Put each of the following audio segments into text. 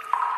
you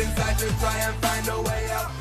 inside to try and find a way out.